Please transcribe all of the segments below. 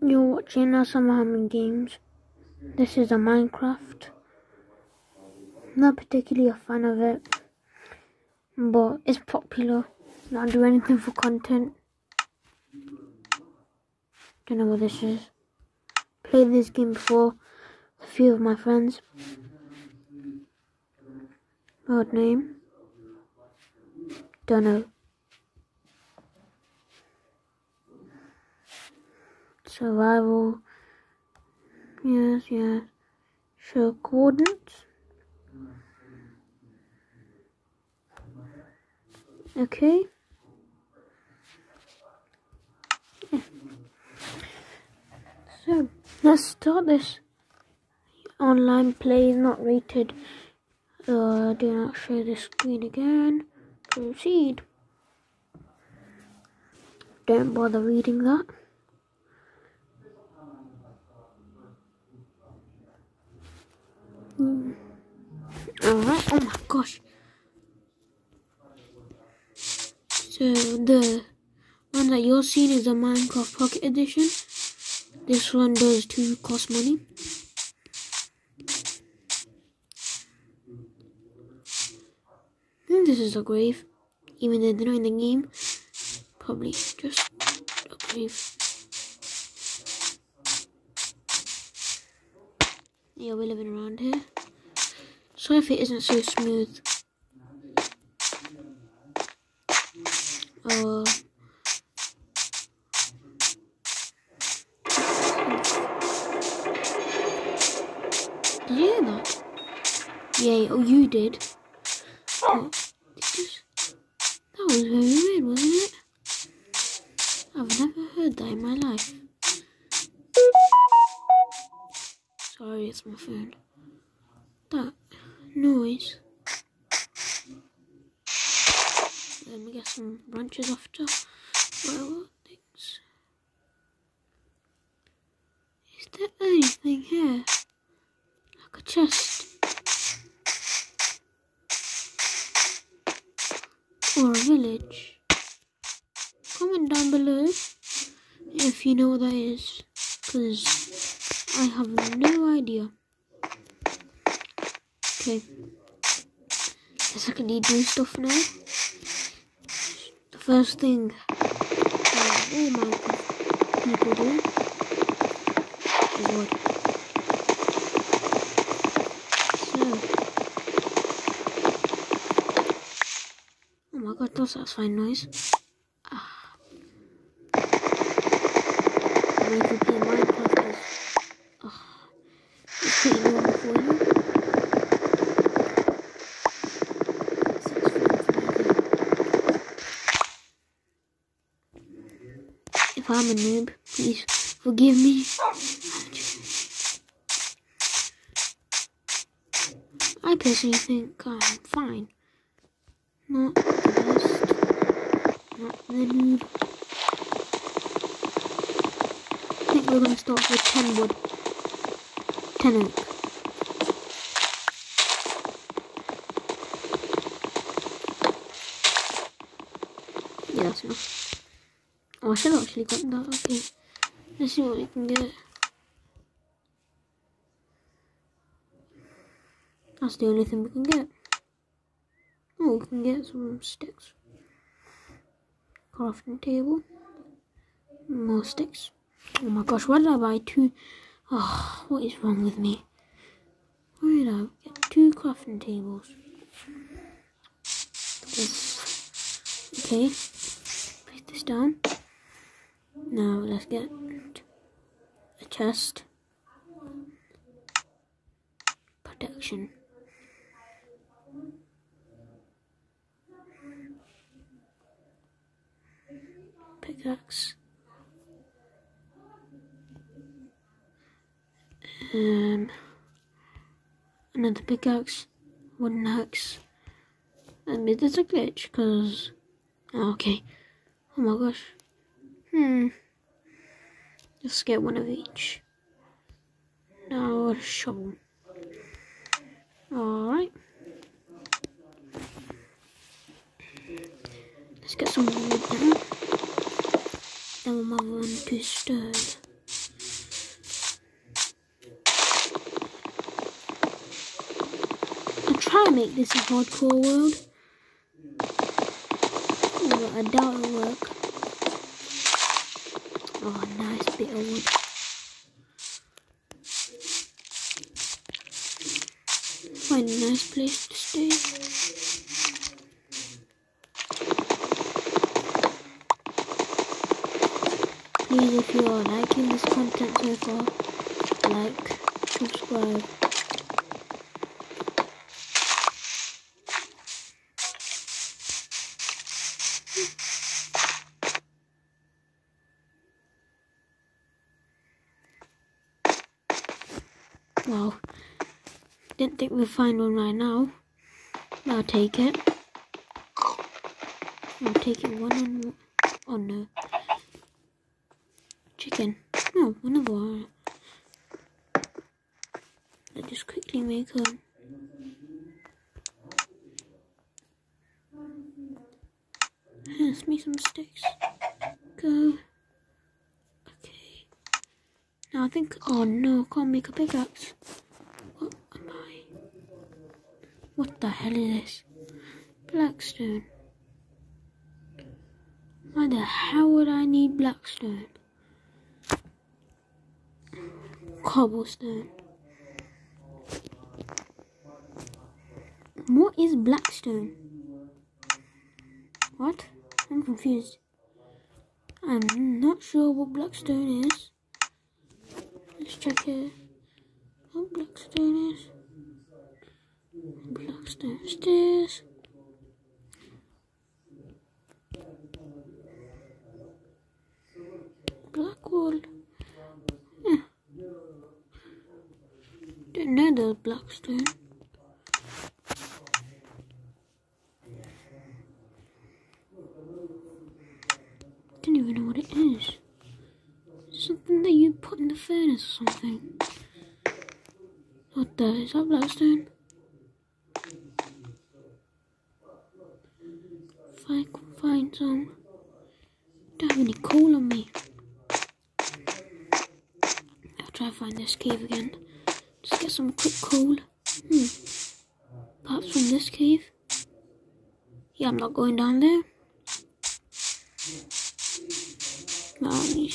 You're watching Asad Muhammad Games. This is a Minecraft. Not particularly a fan of it, but it's popular. Not do anything for content. Don't know what this is. Played this game before a few of my friends. Odd name. Don't know. Survival. Yes, yes. Show coordinates. Okay. So, let's start this. Online play is not rated. Uh, do not share the screen again. Proceed. Don't bother reading that. Alright, oh my gosh. So the one that you're seeing is the Minecraft Pocket Edition. This one does too cost money. Hmm, this is a grave. Even though they're not in the game. Probably just a grave. Yeah, we're living around here. Sorry if it isn't so smooth. Uh, did you hear that? Yeah, oh you did. But that was very weird, wasn't it? I've never heard that in my life. Sorry, it's my phone. That noise. Let me get some branches off after. Well, things. Is there anything here? Like a chest? Or a village? Comment down below if you know what that is. Because I have no idea. Okay. Guess I can need new stuff now. The first thing uh, all my people do is what? So. Oh my god, that's satisfying noise. Ah. Maybe play Minecraft is pretty normal for you. If I'm a noob, please forgive me. I personally think I'm fine. Not the best. Not the noob. I think we're gonna start with 10 wood. Tenant. Yeah, that's enough. Oh, I should have actually gotten that. Okay. Let's see what we can get. That's the only thing we can get. Oh, we can get some sticks. Crafting table. More sticks. Oh my gosh, why did I buy two? Oh, what is wrong with me? Why did I get two crafting tables? Okay. Place this down. Now let's get a chest. Protection. Pickaxe. Um, another pickaxe, wooden axe. And there's a glitch because. Oh, okay. Oh my gosh. Hmm. Just get one of each. Now a shovel. Alright. Let's get some wood them. Then we'll move on to stone. I'll try to make this a hardcore world. Find a nice place to stay. Please, if you are liking this content so far, like, subscribe. Wow. Didn't think we'd find one right now. I'll take it. I'll take it one on. Oh no. Chicken. No, another one. Let's just quickly make a. Let's make some sticks. Go. Now I think. Oh no, can't make a pickaxe. What am I? What the hell is this? Blackstone. Why the hell would I need blackstone? Cobblestone. What is blackstone? What? I'm confused. I'm not sure what blackstone is. Let's check oh, it. What blackstone is? Blackstone stairs. Blackwood. Yeah. Didn't know there was blackstone. Didn't even know what it is. Something that you put in the furnace or something. What the? Is that blackstone? If I can find some. Don't have any coal on me. I'll try to find this cave again. Just get some quick coal. Hmm. Perhaps from this cave. Yeah, I'm not going down there. But I'll be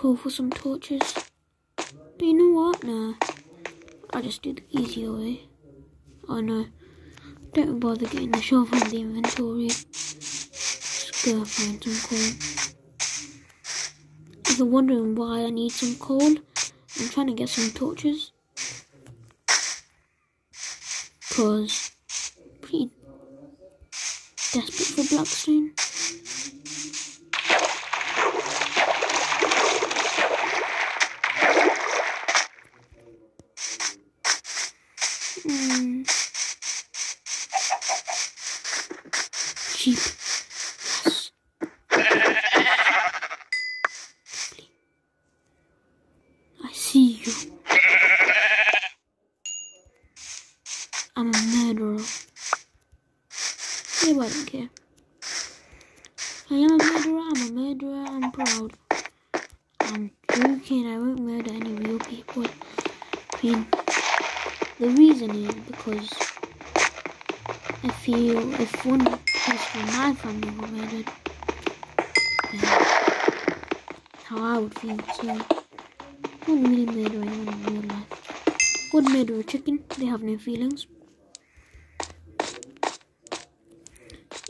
Call for some torches. But you know what? Nah. I'll just do the easier way. Oh no. Don't bother getting the shovel in the inventory. Just go find some coal. If you're wondering why I need some coal, I'm trying to get some torches. Cause pretty desperate for blackstone. Hmm. Sheep. Yes. I see you. I'm a murderer. Yeah, I don't care. I am a murderer, I'm a murderer, I'm proud. I'm joking, I won't murder any real people. I mean, the reason is because I feel if one person from my family were murdered, then how I would feel. So, I wouldn't really murder anyone in real life. Would murder a chicken, they have no feelings.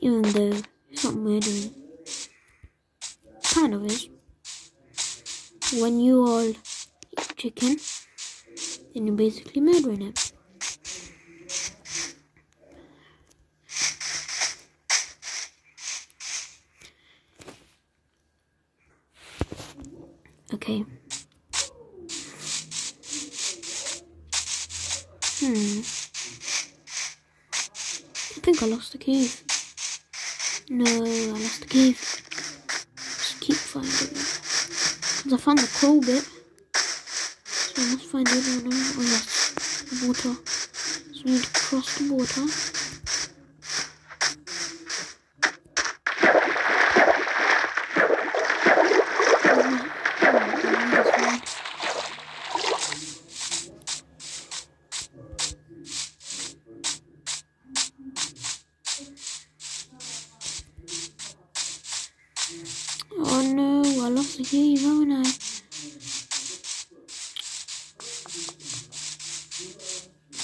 Even though it's not murdering. Kind of is. When you all eat chicken, then you're basically murdering it. Okay. Hmm. I think I lost the cave. No, I lost the cave. Just keep finding it. I found the coal bit. So I must find the other one. Oh yes, the water. So we need to cross the water.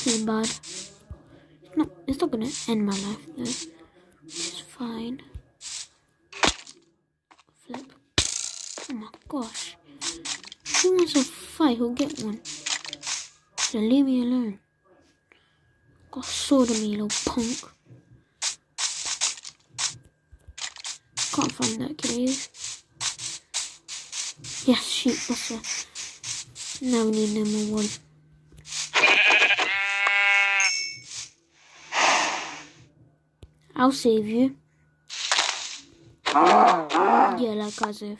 This bad. Not, it's not gonna end my life though. It's fine. Flip. Oh my gosh. Who wants a fight? Who'll get one? So leave me alone. Got sword on me, little punk. Can't find that cave. Yes, shoot, it. Now we need number one. I'll save you. Yeah, like as if.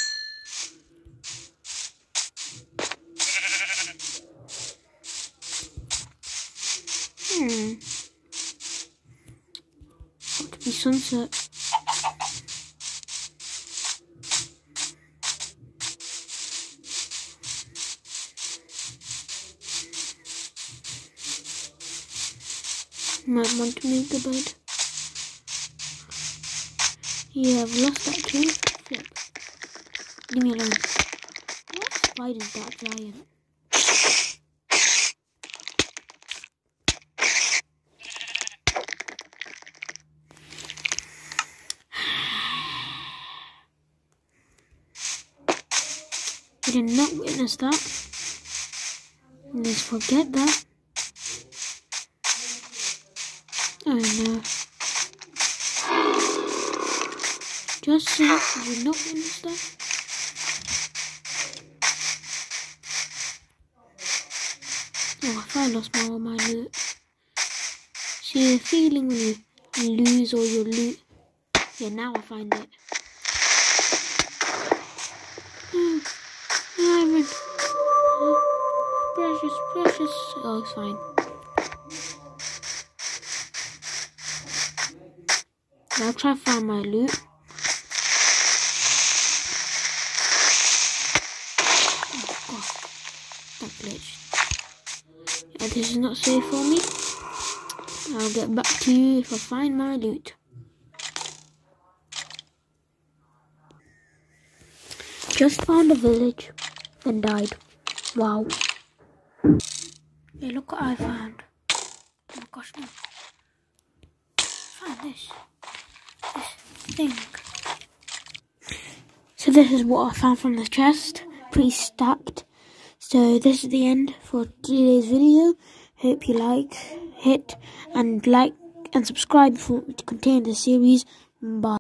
Hmm. Got to be sunset. Might want to make a bed. Yeah, I've lost that too. Leave me alone. What spider is that giant? I did not witness that. Let's forget that. Just so you not witness that. Oh, I lost my all my loot. See the feeling when you lose all your loot. Yeah, now I find it. Oh, Iron. Oh, precious, precious. Oh, it's fine. I'll try to find my loot. Oh god, that glitched. Yeah, this is not safe for me. I'll get back to you if I find my loot. Just found a village, then died. Wow. Hey, look what I found. Oh my gosh, no. Found this. This thing. So this is what I found from the chest. Pretty stacked. So this is the end for today's video. Hope you like, hit, and like, and subscribe for to continue the series. Bye.